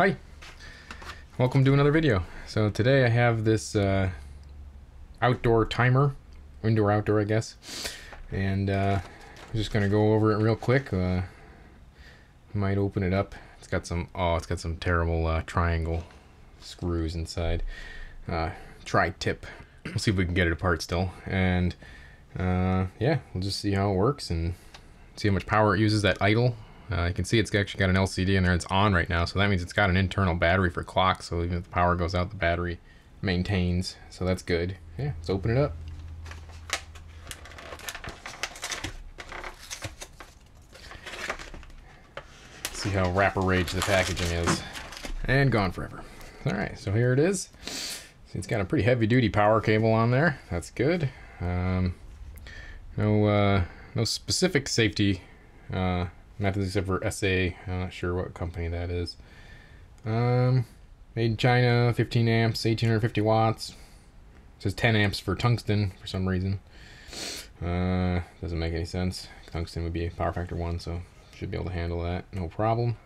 Hi, welcome to another video. So today I have this uh, outdoor timer, indoor outdoor I guess, and uh, I'm just gonna go over it real quick. Uh, might open it up. It's got some, oh it's got some terrible uh, triangle screws inside. Uh, tri-tip. We'll see if we can get it apart still. And uh, yeah, we'll just see how it works and see how much power it uses at idle uh, you can see it's actually got an LCD in there. It's on right now, so that means it's got an internal battery for clock. So even if the power goes out, the battery maintains. So that's good. Yeah, let's open it up. See how wrapper rage the packaging is. And gone forever. Alright, so here it is. See, it's got a pretty heavy duty power cable on there. That's good. Um, no, uh, no specific safety uh, methods except for SA. I'm not sure what company that is. Um, made in China, 15 amps, 1850 watts. It says 10 amps for tungsten for some reason. Uh, doesn't make any sense. Tungsten would be a power factor one, so should be able to handle that, no problem.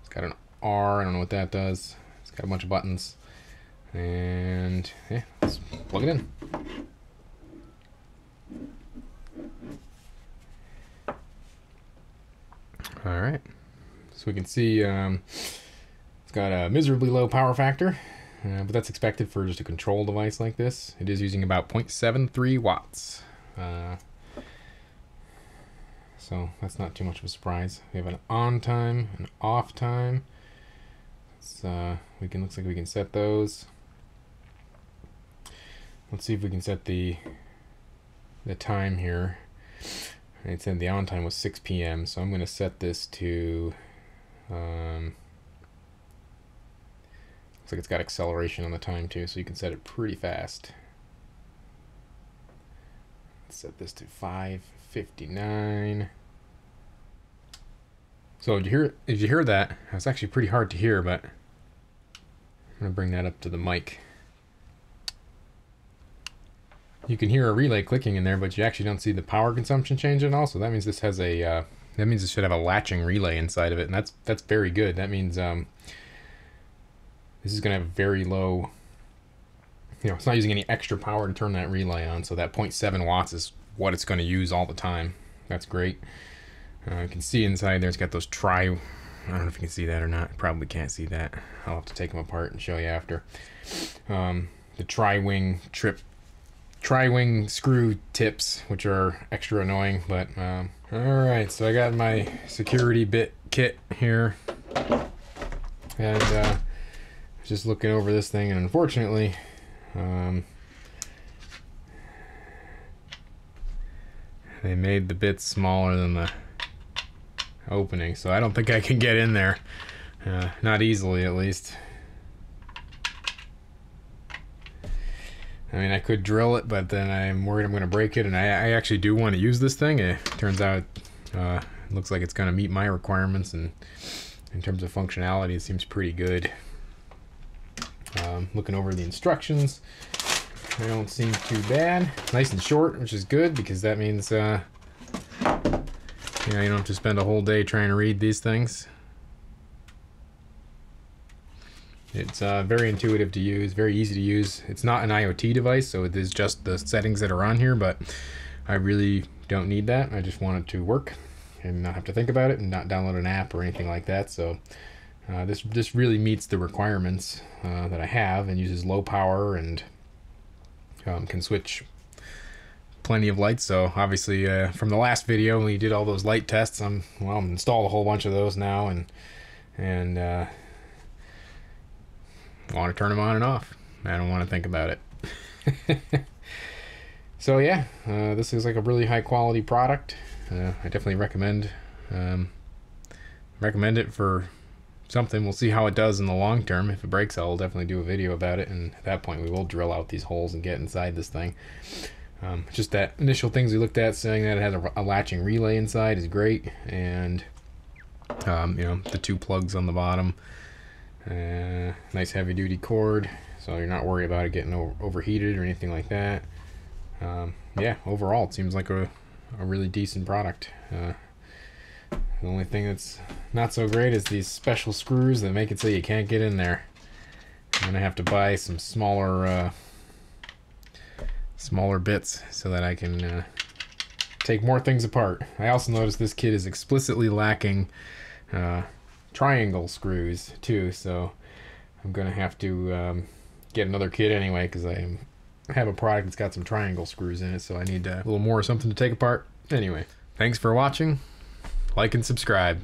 It's got an R. I don't know what that does. It's got a bunch of buttons, and yeah, let's plug it in. All right, so we can see um, it's got a miserably low power factor, uh, but that's expected for just a control device like this. It is using about 0.73 watts. Uh, so that's not too much of a surprise. We have an on time, an off time. Uh, we can looks like we can set those. Let's see if we can set the the time here. It said the on time was 6 p.m. So I'm going to set this to. Um, looks like it's got acceleration on the time too, so you can set it pretty fast. Let's set this to 5:59. So did you hear? Did you hear that? It's actually pretty hard to hear, but I'm gonna bring that up to the mic. You can hear a relay clicking in there, but you actually don't see the power consumption change at all. So that means this has a uh, that means it should have a latching relay inside of it, and that's that's very good. That means um, this is gonna have very low. You know, it's not using any extra power to turn that relay on, so that 0.7 watts is what it's going to use all the time. That's great. Uh, you can see inside there, it's got those tri. I don't know if you can see that or not. Probably can't see that. I'll have to take them apart and show you after. Um, the tri-wing trip tri-wing screw tips, which are extra annoying, but um, all right. So I got my security bit kit here, and uh, just looking over this thing, and unfortunately, um, they made the bits smaller than the opening, so I don't think I can get in there. Uh, not easily, at least. I mean, I could drill it, but then I'm worried I'm going to break it, and I, I, actually do want to use this thing. It turns out uh, looks like it's going to meet my requirements, and in terms of functionality, it seems pretty good. Um, looking over the instructions, they don't seem too bad. Nice and short, which is good, because that means uh, you, know, you don't have to spend a whole day trying to read these things. It's uh, very intuitive to use, very easy to use. It's not an IoT device, so it is just the settings that are on here, but I really don't need that. I just want it to work and not have to think about it and not download an app or anything like that. So uh, this, this really meets the requirements uh, that I have and uses low power and um, can switch plenty of lights. So obviously uh, from the last video, when we did all those light tests. I'm, well, I'm installed a whole bunch of those now and, and, uh, want to turn them on and off. I don't want to think about it. so yeah, uh, this is like a really high quality product. Uh, I definitely recommend um, recommend it for something. We'll see how it does in the long term. If it breaks, I'll definitely do a video about it, and at that point, we will drill out these holes and get inside this thing. Um, just that initial things we looked at, saying that it has a, a latching relay inside is great, and um, you know the two plugs on the bottom. Uh, nice heavy duty cord, so you're not worried about it getting over overheated or anything like that. Um, yeah, overall, it seems like a, a really decent product. Uh, the only thing that's not so great is these special screws that make it so you can't get in there. I'm gonna have to buy some smaller, uh, smaller bits so that I can uh, take more things apart. I also noticed this kit is explicitly lacking uh, triangle screws too, so I'm gonna have to um, get another kit anyway because I have a product that's got some triangle screws in it, so I need uh, a little more something to take apart. Anyway, thanks for watching. Like and subscribe.